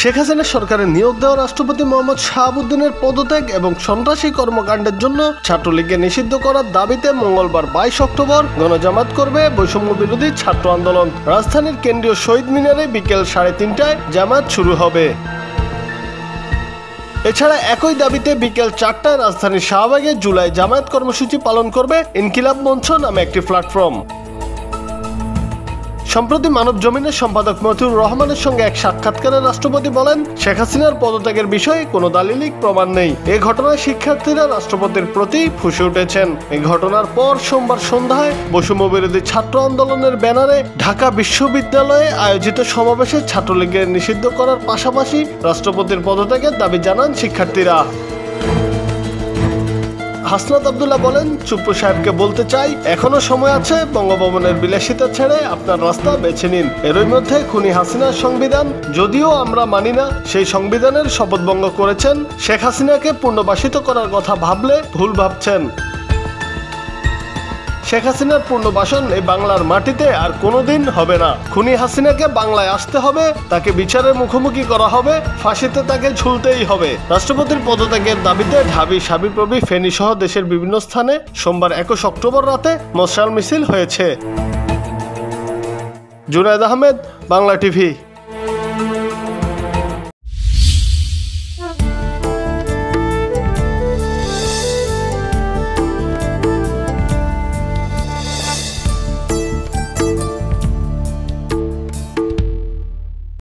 শেখ হাসিনা সরকারের নিয়োগ দেওয়া রাষ্ট্রপতি মোহাম্মদ শাহাবুদ্দিনের পদত্যাগ এবং সন্ত্রাসী কর্মকাণ্ডের জন্য ছাত্রলীগকে নিষিদ্ধ করার দাবিতে মঙ্গলবার বাইশ অক্টোবর গণজামাত করবে বৈষম্য বিরোধী ছাত্র আন্দোলন। রাজধানীর কেন্দ্রীয় শহীদ মিনারে বিকেল সাড়ে তিনটায় জামাত শুরু হবে। এছাড়া একই দাবিতে বিকেল চারটায় রাজধানীর শাহবাগে জুলাই জামায়াত কর্মসূচি পালন করবে ইনকিলাব মঞ্চ নামে একটি প্ল্যাটফর্ম সম্প্রতি মানব জমিনের সম্পাদক মতিউর রহমানের সঙ্গে এক সাক্ষাৎকারে রাষ্ট্রপতি বলেন, শেখ হাসিনার পদত্যাগের বিষয়ে কোনো দালিলিক প্রমাণ নেই। এ ঘটনায় শিক্ষার্থীরা রাষ্ট্রপতির প্রতি ফুসে উঠেছেন। এই ঘটনার পর সোমবার সন্ধ্যায় বৈষম্য বিরোধী ছাত্র আন্দোলনের ব্যানারে ঢাকা বিশ্ববিদ্যালয়ে আয়োজিত সমাবেশে ছাত্রলীগের নিষিদ্ধ করার পাশাপাশি রাষ্ট্রপতির পদত্যাগের দাবি জানান শিক্ষার্থীরা। হাসনাত আবদুল্লাহ বলেন, চুপ্পু সাহেবকে বলতে চাই, এখনও সময় আছে, বঙ্গভবনের বিলাসিতা ছেড়ে আপনার রাস্তা বেছে নিন। এরই মধ্যে খুনি হাসিনার সংবিধান, যদিও আমরা মানি না, সেই সংবিধানের শপথভঙ্গ করেছেন। শেখ হাসিনাকে পুনর্বাসিত করার কথা ভাবলে ভুল ভাবছেন। শেখ হাসিনার পুনর্বাসন এই বাংলার মাটিতে আর কোনোদিন হবে না। খুনি হাসিনাকে বাংলায় আসতে হবে, তাকে বিচারের মুখোমুখি করা হবে, ফাঁসিতে তাকে ঝুলতেই হবে। রাষ্ট্রপতির পদত্যাগের দাবিতে ঢাবি সাবিপ্রবি ফেনী সহ দেশের বিভিন্ন স্থানে সোমবার একুশ অক্টোবর রাতে মশাল মিছিল হয়েছে। জুনায়দ আহমেদ, বাংলা টিভি।